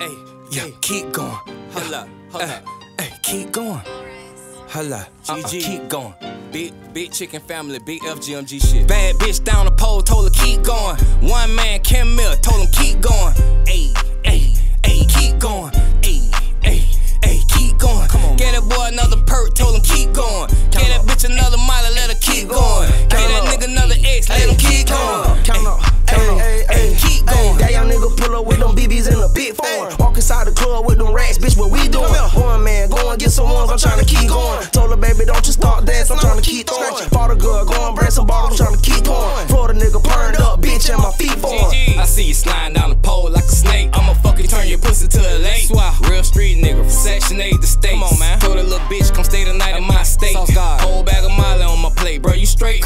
Hey, Yeah, hey, keep going. hold up, hold Hey, up. hey, keep going. Holla, uh-uh, GG. keep going. Big, big chicken family, big FGMG shit. Bad bitch down the pole, told her keep going. One man, Kim Mill, them racks, bitch, what we doing? One man, go and get some ones, I'm tryna keep going. Told her, baby, don't you start dance, I'm tryna keep throwing. Bought a girl, go and bring some bottles, I'm tryna keep pouring. Florida nigga burned up, bitch, and my feet for I see you sliding down the pole like a snake. I'ma fucking turn your pussy to a lake. Real street nigga from Section 8 the States. Come on, man. Told that little bitch, come stay the night in my state. Whole bag of Molly on my plate, bro. You straight?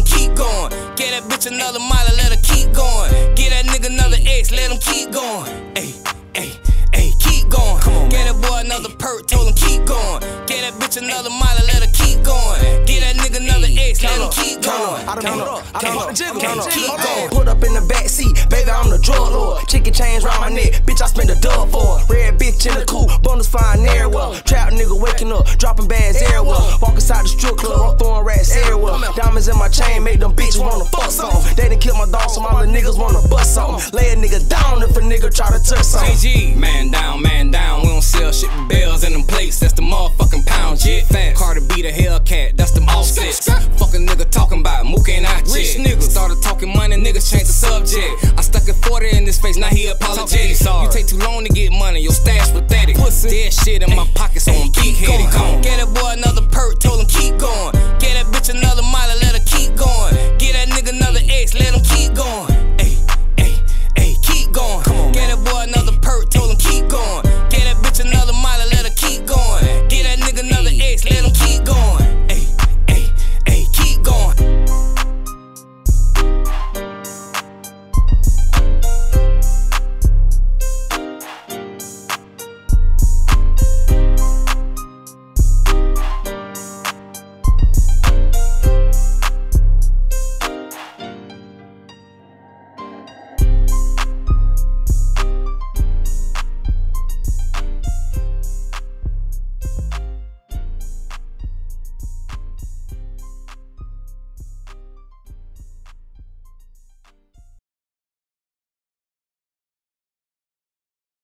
Him keep going. Get that bitch another Molly, let her keep going. Get that nigga another X, let him keep going. Ayy, ayy, ayy, keep going. Come on, Get that boy another perk, told him keep going. Get that bitch another Molly, let her keep going. Get that nigga another X, let him keep going. I don't know. I don't know. Jiggle, keep going. Put up in the back seat, baby, I'm the drug lord. Chicken chains round my neck, bitch, I spend a dub for. Red bitch in the coupe, bonus fine everywhere. Trap nigga waking up, dropping bags everywhere. Inside the strip club, I'm throwing rats everywhere. Diamonds in my chain make them bitches wanna fuck some. They done killed my dog, so all the niggas wanna bust something. Lay a nigga down if a nigga try to touch something. KG, man down, man down. We don't sell shit with bells and them plates. That's the motherfucking pound jet. Fat Carter be the Hellcat. That's them offsets. Fuck a nigga talking about Mook ain't out Rich niggas started talking money, niggas changed the subject. I stuck a 40 in his face, now he apologetic. You take too long to get money, your stash pathetic. Dead shit in my